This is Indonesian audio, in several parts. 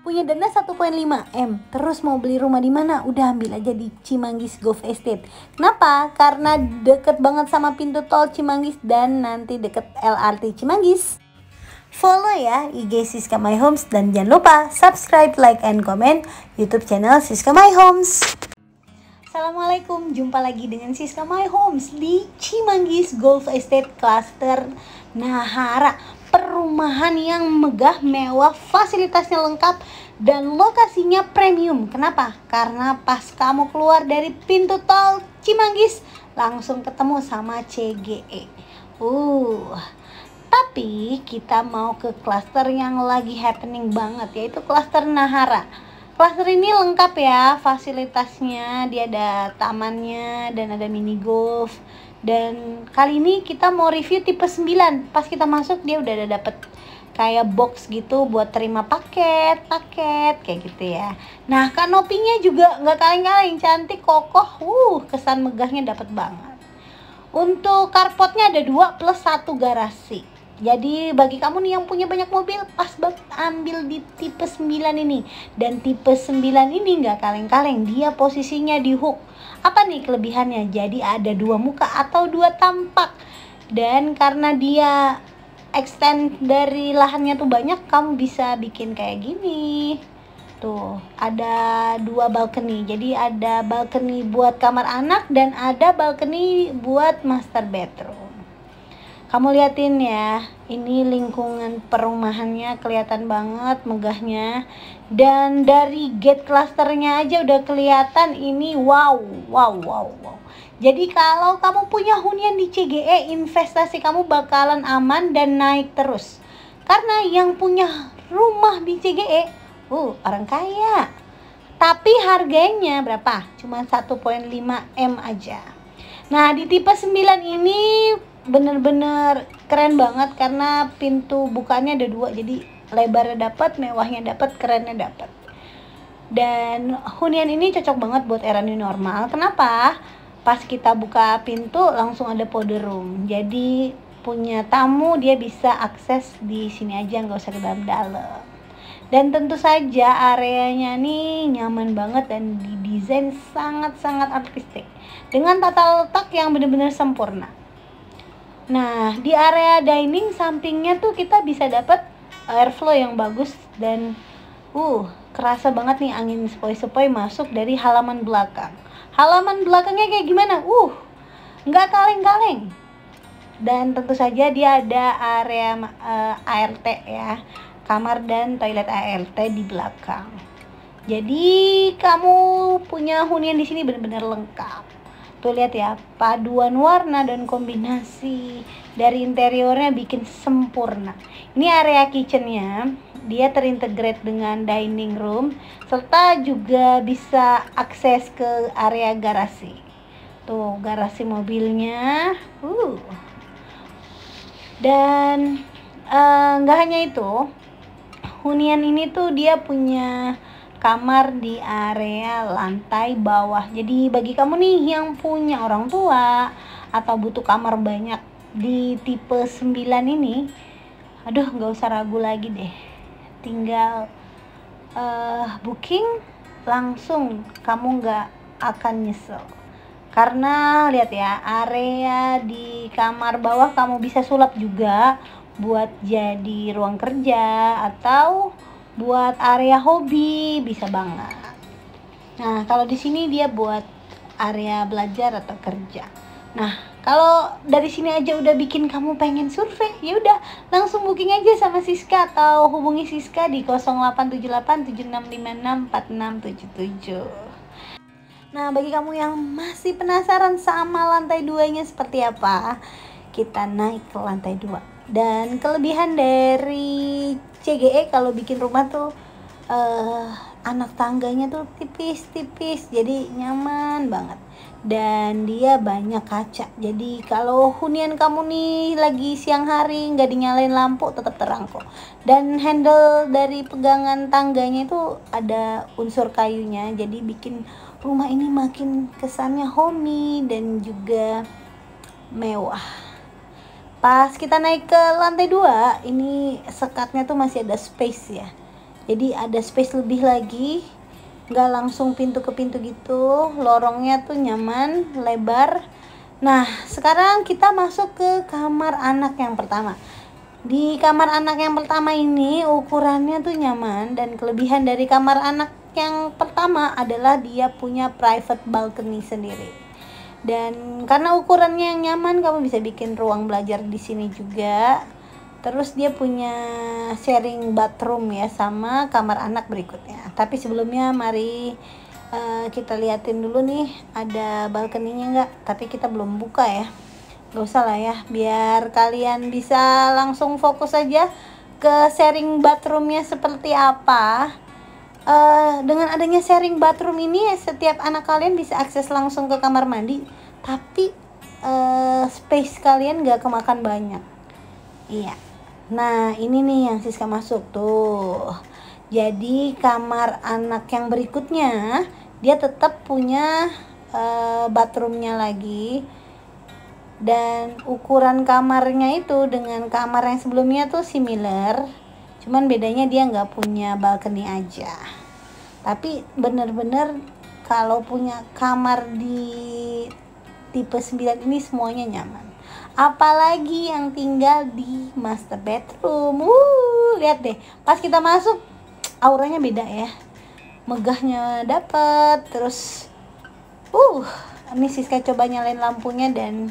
Punya dana 1.5 M, terus mau beli rumah di mana? Udah ambil aja di Cimanggis Golf Estate. Kenapa? Karena deket banget sama pintu tol Cimanggis dan nanti deket LRT Cimanggis. Follow ya IG Siska My Homes dan jangan lupa subscribe, like, and comment YouTube channel Siska My Homes. Assalamualaikum, jumpa lagi dengan Siska My Homes di Cimanggis Golf Estate Cluster Nahara perumahan yang megah, mewah, fasilitasnya lengkap, dan lokasinya premium. Kenapa? Karena pas kamu keluar dari pintu tol Cimanggis, langsung ketemu sama CGE. Uh, tapi kita mau ke klaster yang lagi happening banget, yaitu klaster Nahara. Klaster ini lengkap ya fasilitasnya, dia ada tamannya dan ada mini golf, dan kali ini kita mau review tipe 9 pas kita masuk dia udah ada dapet kayak box gitu buat terima paket paket kayak gitu ya. Nah kanopinya juga nggak kaleng-kaleng cantik kokoh. Uh kesan megahnya dapet banget. Untuk carportnya ada dua plus satu garasi jadi bagi kamu nih yang punya banyak mobil pas banget ambil di tipe 9 ini. Dan tipe 9 ini nggak kaleng-kaleng dia posisinya di hook. Apa nih kelebihannya? Jadi ada dua muka atau dua tampak. Dan karena dia extend dari lahannya tuh banyak kamu bisa bikin kayak gini. Tuh ada dua balkoni jadi ada balkoni buat kamar anak dan ada balkoni buat master bedroom kamu liatin ya ini lingkungan perumahannya kelihatan banget megahnya. Dan dari gate clusternya aja udah kelihatan ini wow wow wow wow. Jadi kalau kamu punya hunian di CGE investasi kamu bakalan aman dan naik terus. Karena yang punya rumah di CGE uh orang kaya. Tapi harganya berapa? Cuma 1.5 M aja. Nah di tipe 9 ini bener-bener keren banget karena pintu bukanya ada dua jadi lebarnya dapat mewahnya dapat kerennya dapat. Dan hunian ini cocok banget buat era new normal. Kenapa? Pas kita buka pintu langsung ada powder room. Jadi punya tamu dia bisa akses di sini aja nggak usah ke dalam-dalam dan tentu saja areanya nih nyaman banget dan didesain sangat-sangat artistik. Dengan tata letak yang benar-benar sempurna Nah, di area dining sampingnya tuh kita bisa dapat airflow yang bagus dan uh, kerasa banget nih angin sepoi-sepoi masuk dari halaman belakang. Halaman belakangnya kayak gimana? Uh, nggak kaleng-kaleng. Dan tentu saja dia ada area uh, eh, ART ya, kamar dan toilet ART di belakang. Jadi kamu punya hunian di sini benar-benar lengkap tuh lihat ya paduan warna dan kombinasi dari interiornya bikin sempurna ini area kitchennya dia terintegrate dengan dining room serta juga bisa akses ke area garasi tuh garasi mobilnya uh. dan eh, nggak uh, hanya itu hunian ini tuh dia punya kamar di area lantai bawah. Jadi bagi kamu nih yang punya orang tua atau butuh kamar banyak di tipe 9 ini, aduh nggak usah ragu lagi deh. Tinggal uh, booking langsung kamu nggak akan nyesel. Karena lihat ya, area di kamar bawah kamu bisa sulap juga buat jadi ruang kerja atau buat area hobi bisa banget. Nah, kalau di sini dia buat area belajar atau kerja. Nah, kalau dari sini aja udah bikin kamu pengen survei, ya udah langsung booking aja sama Siska atau hubungi Siska di 087876564677. Nah, bagi kamu yang masih penasaran sama lantai duanya seperti apa, kita naik ke lantai 2 dan kelebihan dari CGE kalau bikin rumah tuh uh, anak tangganya tuh tipis-tipis jadi nyaman banget. Dan dia banyak kaca. Jadi kalau hunian kamu nih lagi siang hari nggak dinyalain lampu tetap terang kok. Dan handle dari pegangan tangganya itu ada unsur kayunya. Jadi bikin rumah ini makin kesannya homey dan juga mewah Pas kita naik ke lantai dua, ini sekatnya tuh masih ada space ya. jadi ada space lebih lagi nggak langsung pintu ke pintu gitu lorongnya tuh nyaman lebar. Nah sekarang kita masuk ke kamar anak yang pertama. Di kamar anak yang pertama ini ukurannya tuh nyaman dan kelebihan dari kamar anak yang pertama adalah dia punya private balcony sendiri dan karena ukurannya yang nyaman kamu bisa bikin ruang belajar di sini juga. Terus dia punya sharing bathroom ya sama kamar anak berikutnya. Tapi sebelumnya mari uh, kita liatin dulu nih ada balkoninya nggak? Tapi kita belum buka ya. Gak usah lah ya biar kalian bisa langsung fokus aja ke sharing bathroomnya seperti apa uh, dengan adanya sharing bathroom ini setiap anak kalian bisa akses langsung ke kamar mandi. Tapi uh, space kalian gak kemakan banyak. Iya. Nah, ini nih yang Siska masuk tuh. Jadi kamar anak yang berikutnya dia tetap punya uh, bathroomnya lagi. Dan ukuran kamarnya itu dengan kamar yang sebelumnya tuh similar cuman bedanya dia nggak punya balkoni aja. Tapi bener-bener kalau punya kamar di tipe 9 ini semuanya nyaman. Apalagi yang tinggal di master bedroom. Uh lihat deh. Pas kita masuk auranya beda ya. Megahnya dapet terus uh ini Siska coba nyalain lampunya dan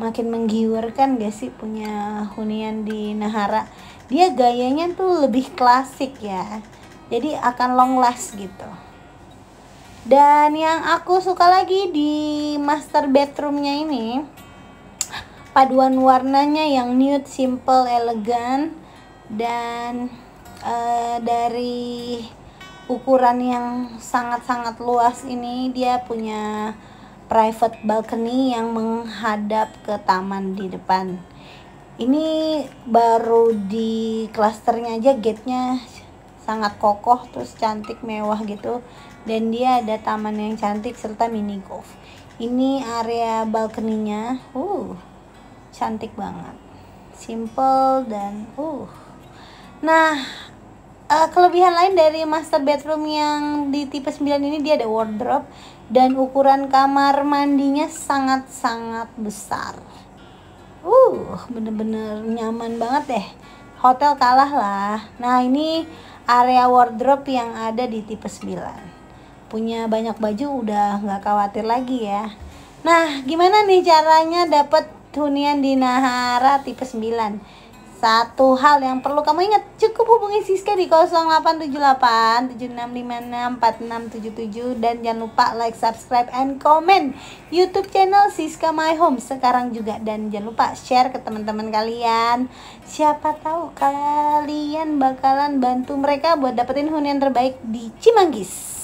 makin menggiurkan gak sih punya hunian di Nahara dia gayanya tuh lebih klasik ya jadi akan long last gitu dan yang aku suka lagi di master bedroomnya ini paduan warnanya yang nude, simple, elegan dan uh, dari ukuran yang sangat-sangat luas ini dia punya private balcony yang menghadap ke taman di depan. Ini baru di klasternya aja gate-nya sangat kokoh terus cantik mewah gitu dan dia ada taman yang cantik serta mini golf. Ini area balkoninya. Uh cantik banget simple dan uh nah uh, kelebihan lain dari master bedroom yang di tipe 9 ini dia ada wardrobe dan ukuran kamar mandinya sangat-sangat besar uh bener-bener nyaman banget deh. Hotel kalah lah. Nah ini area wardrobe yang ada di tipe 9 punya banyak baju udah nggak khawatir lagi ya. Nah gimana nih caranya dapat hunian di Nahara tipe 9 satu hal yang perlu kamu ingat. Cukup hubungi Siska di 0878 7656 4677 dan jangan lupa like subscribe and comment YouTube channel Siska My Home sekarang juga. Dan jangan lupa share ke teman-teman kalian. Siapa tahu kalian bakalan bantu mereka buat dapetin hunian terbaik di Cimanggis